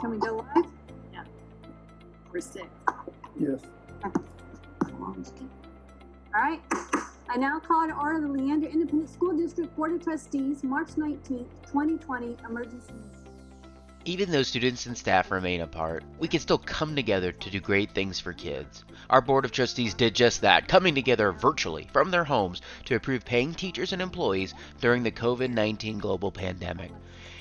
Can we go live? Yeah. We're six. Yes. All right. I now call to order the Leander Independent School District Board of Trustees, March 19th, 2020 emergency. Even though students and staff remain apart, we can still come together to do great things for kids. Our Board of Trustees did just that, coming together virtually from their homes to approve paying teachers and employees during the COVID 19 global pandemic.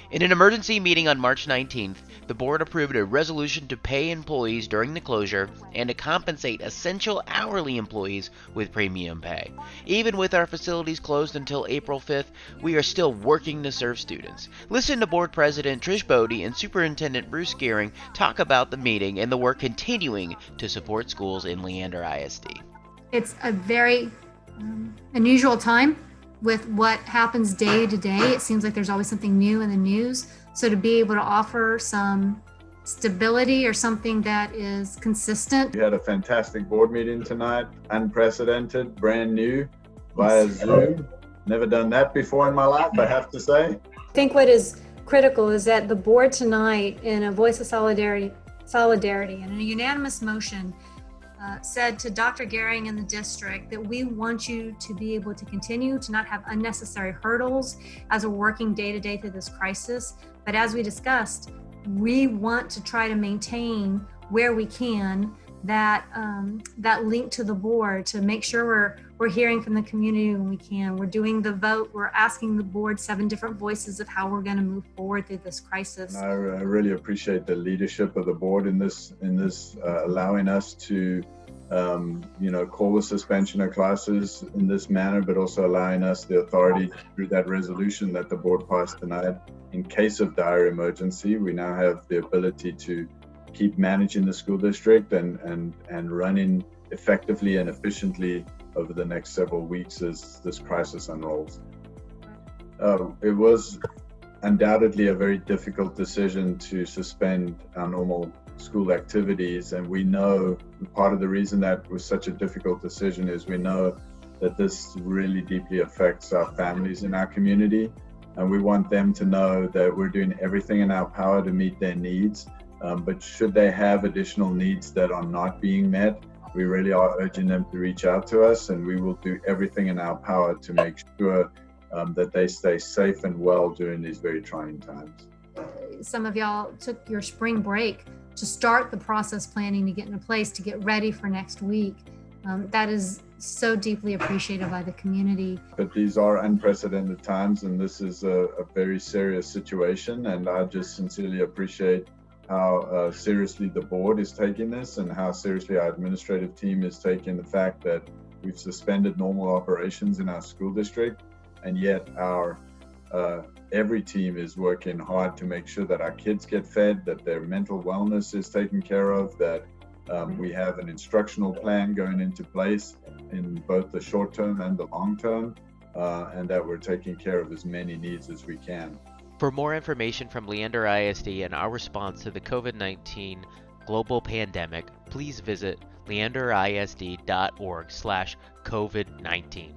In an emergency meeting on March 19th, the board approved a resolution to pay employees during the closure and to compensate essential hourly employees with premium pay. Even with our facilities closed until April 5th, we are still working to serve students. Listen to Board President Trish Bode and Superintendent Bruce Gearing talk about the meeting and the work continuing to support schools in Leander ISD. it's a very um, unusual time with what happens day to day. It seems like there's always something new in the news. So to be able to offer some stability or something that is consistent, We had a fantastic board meeting tonight, unprecedented, brand new, via Zoom. Never done that before in my life, I have to say. I think what is critical is that the board tonight, in a voice of solidarity, solidarity and in a unanimous motion, uh, said to Dr. Gearing and the district that we want you to be able to continue to not have unnecessary hurdles as we're working day to day through this crisis. But as we discussed, we want to try to maintain where we can that um, that link to the board to make sure we're we're hearing from the community when we can. We're doing the vote. We're asking the board seven different voices of how we're going to move forward through this crisis. I, I really appreciate the leadership of the board in this, in this, uh, allowing us to, um, you know, call the suspension of classes in this manner, but also allowing us the authority through that resolution that the board passed tonight. In case of dire emergency, we now have the ability to keep managing the school district and, and, and running effectively and efficiently over the next several weeks as this crisis unrolls. Uh, it was undoubtedly a very difficult decision to suspend our normal school activities. And we know part of the reason that was such a difficult decision is we know that this really deeply affects our families in our community. And we want them to know that we're doing everything in our power to meet their needs. Um, but should they have additional needs that are not being met, we really are urging them to reach out to us and we will do everything in our power to make sure um, that they stay safe and well during these very trying times. some of y'all took your spring break to start the process planning to get into place to get ready for next week. Um, that is so deeply appreciated by the community. But these are unprecedented times and this is a, a very serious situation. And I just sincerely appreciate how uh, seriously the board is taking this and how seriously our administrative team is taking the fact that we've suspended normal operations in our school district and yet our uh, every team is working hard to make sure that our kids get fed, that their mental wellness is taken care of, that um, we have an instructional plan going into place in both the short term and the long term, uh, and that we're taking care of as many needs as we can. For more information from Leander ISD and our response to the COVID 19 global pandemic, please visit leanderisd.org slash COVID 19.